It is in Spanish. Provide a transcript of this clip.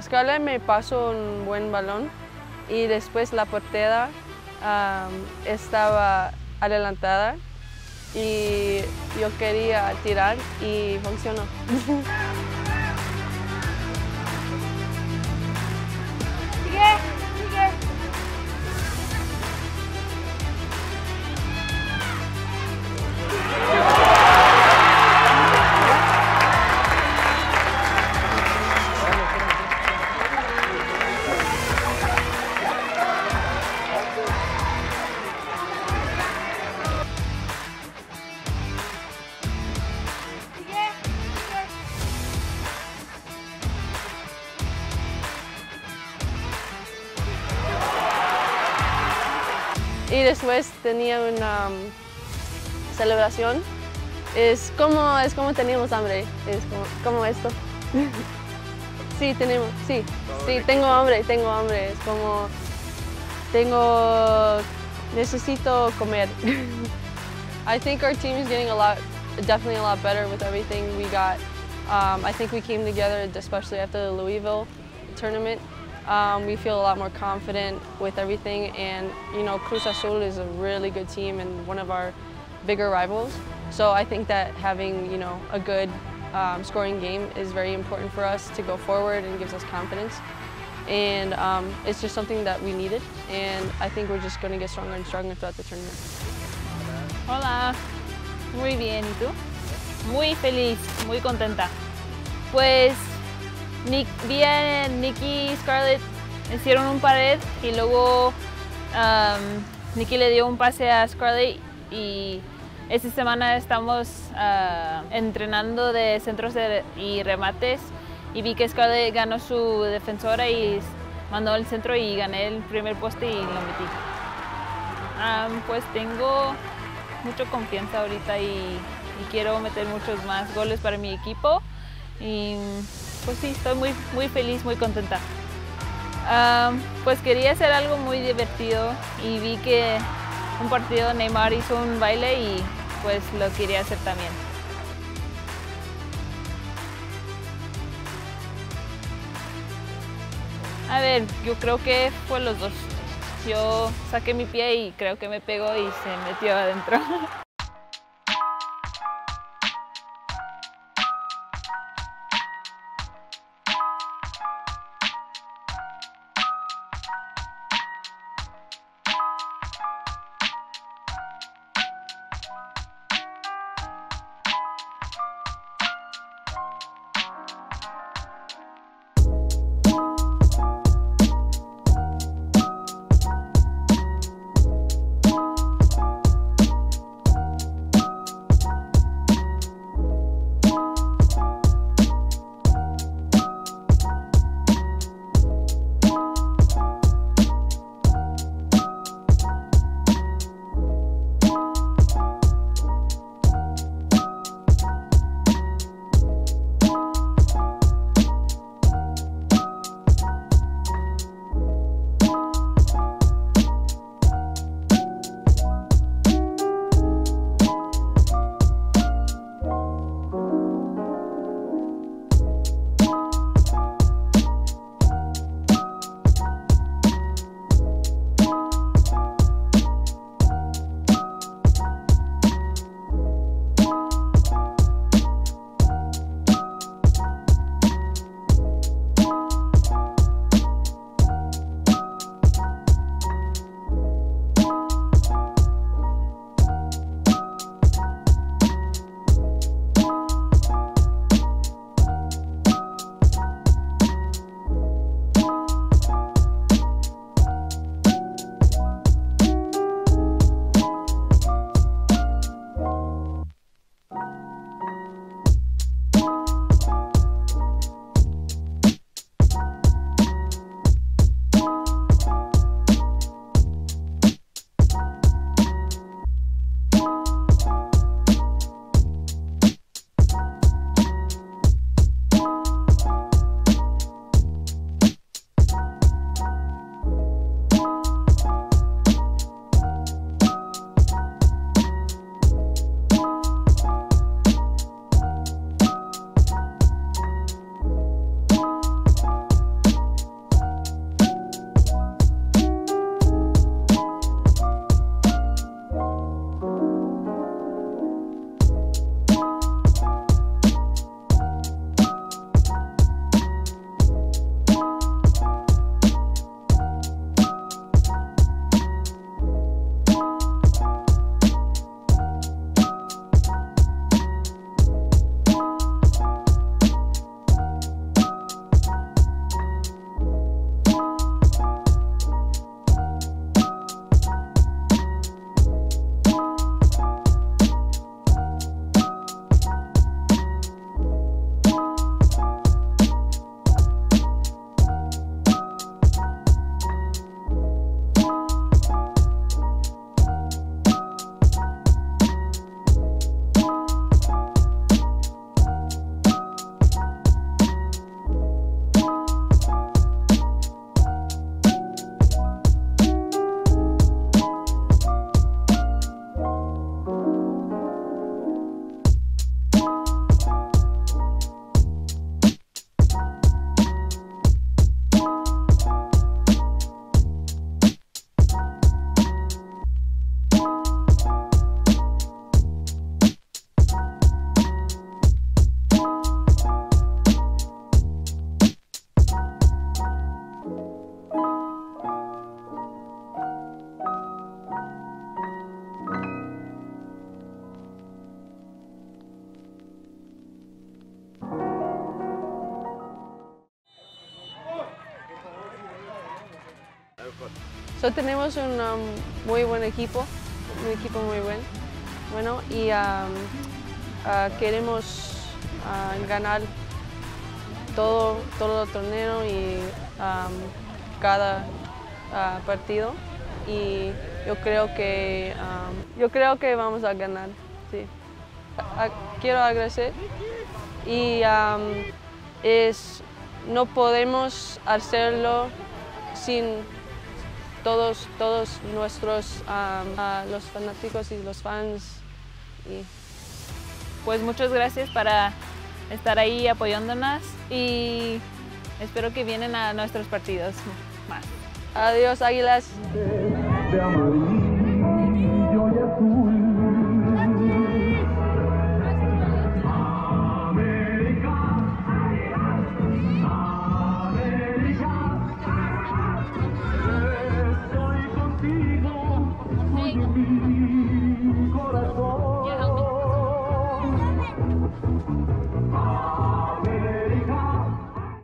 Scarlett me pasó un buen balón y después la portera estaba adelantada y yo quería tirar y funcionó. y después tenía una um, celebración. Es como, es como teníamos hambre, es como, como esto. sí, tenemos, sí, sí, tengo hambre, tengo hambre, es como, tengo, necesito comer. I think our team is getting a lot, definitely a lot better with everything we got. Um, I think we came together, especially after the Louisville tournament. Um, we feel a lot more confident with everything and you know Cruz Azul is a really good team and one of our bigger rivals. So I think that having you know a good um, scoring game is very important for us to go forward and gives us confidence. And um, it's just something that we needed and I think we're just going to get stronger and stronger throughout the tournament. Hola, muy bien, ¿y tú? Muy feliz, muy contenta. Pues Nick, a Nicky y Scarlett hicieron un pared y luego um, Nicky le dio un pase a Scarlett y esta semana estamos uh, entrenando de centros y remates y vi que Scarlett ganó su defensora y mandó el centro y gané el primer poste y lo metí. Um, pues tengo mucha confianza ahorita y, y quiero meter muchos más goles para mi equipo y pues sí, estoy muy, muy feliz, muy contenta. Pues quería hacer algo muy divertido y vi que un partido Neymar hizo un baile y pues lo quería hacer también. A ver, yo creo que fue los dos. Yo saqué mi pie y creo que me pegó y se metió adentro. So, tenemos un um, muy buen equipo, un equipo muy buen, bueno y um, uh, queremos uh, ganar todo, todo el torneo y um, cada uh, partido y yo creo que yo creo que vamos a ganar. Sí. Quiero agradecer y es no podemos hacerlo sin todos todos nuestros um, los fanáticos y los fans y Pues muchas gracias para estar ahí apoyándonos y espero que vienen a nuestros partidos más. adiós águilas.